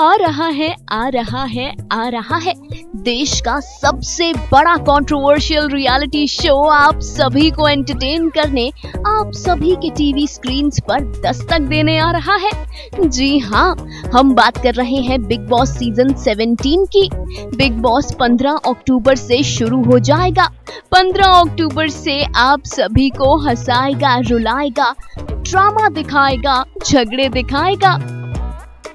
आ रहा है, आ रहा है, आ रहा है। देश का सबसे बड़ा कंट्रोवर्शियल रियलिटी शो आप सभी को एंटरटेन करने, आप सभी के टीवी स्क्रीन पर दस्तक देने आ रहा है। जी हाँ हम बात कर रहे हैं बिग बॉस सीज़न 17 की। बिग बॉस 15 अक्टूबर से शुरू हो जाएगा। 15 अक्टूबर से आप सभी को हंसाएगा, रुलाएगा ड्रामा दिखाएगा, झगड़े दिखाएगा।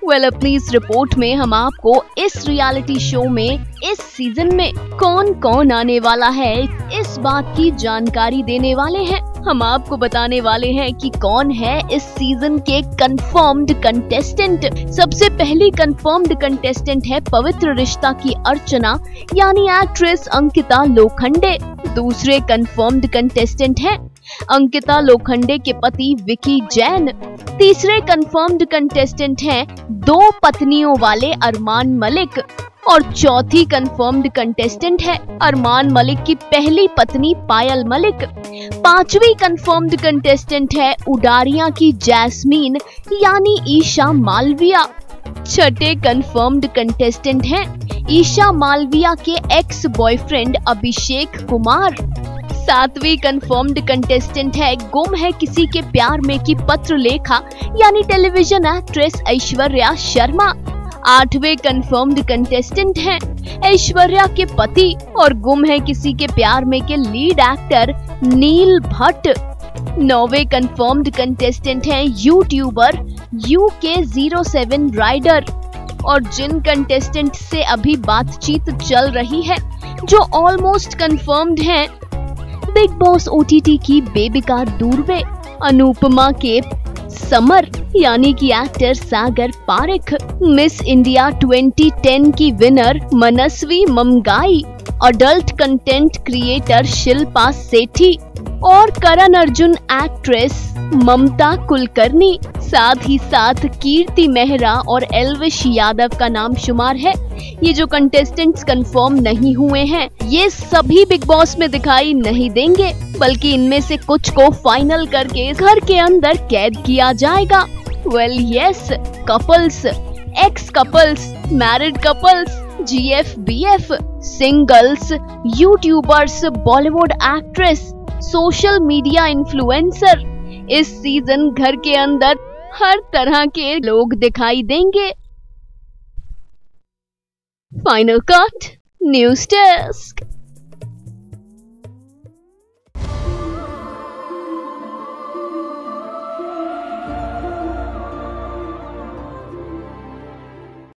वेल well, अपनी इस रिपोर्ट में हम आपको इस रियलिटी शो में इस सीज़न में कौन कौन आने वाला है इस बात की जानकारी देने वाले हैं। हम आपको बताने वाले हैं कि कौन है इस सीज़न के कंफर्म्ड कंटेस्टेंट सबसे पहली कंफर्म्ड कंटेस्टेंट है पवित्र रिश्ता की अर्चना यानी एक्ट्रेस अंकिता लोखंडे। दूसरे कंफर्म्ड कंटेस्टेंट हैं अंकिता लोखंडे के पति विकी जैन। तीसरे कंफर्म्ड कंटेस्टेंट हैं दो पत्नियों वाले अरमान मलिक और चौथी कंफर्म्ड कंटेस्टेंट है अरमान मलिक की पहली पत्नी पायल मलिक। पांचवी कंफर्म्ड कंटेस्टेंट है उडारिया की जैस्मीन, यानी ईशा मालविया। छठे कंफर्म्ड कंटेस्टेंट हैं ईशा मालविया के एक्स बॉयफ्रेंड अभिषेक कुमार। सातवीं कंफर्म्ड कंटेस्टेंट है, गुम है किसी के प्यार में की पत्र लेखा, यानी टेलीविज़न एक्ट्रेस ऐश्वर्या शर्मा। आठवें कंफर्म्ड कंटेस्टेंट हैं, ऐश्वर्या के पति, और गुम है किसी के प्यार में के लीड एक्टर नील भट्ट। नौवे कंफर्म्ड कंटेस्टेंट हैं YouTuber U K zero seven rider और जिन कंटेस्टेंट से अभी बातचीत चल रही है, जो ऑलमोस्ट कंफर्म्ड हैं बिग बॉस ओटीटी की बेबिकार दूरवे अनुपमा के समर, यानी कि actor Sagar Parikh Miss India 2010 की winner Manasvi Mamgai adult content creator Shilpa Sethi. और करण अर्जुन एक्ट्रेस ममता कुलकर्णी, साथ ही साथ कीर्ति मेहरा और एलविश यादव का नाम शुमार है। ये जो कंटेस्टेंट्स कंफर्म नहीं हुए हैं, ये सभी बिग बॉस में दिखाई नहीं देंगे, बल्कि इनमें से कुछ को फाइनल करके घर के अंदर कैद किया जाएगा। Well yes couples ex couples married couples G F B F singles YouTubers Bollywood actress social media influencer इस सीज़न घर के अंदर हर तरह के लोग दिखाई देंगे। Final cut news desk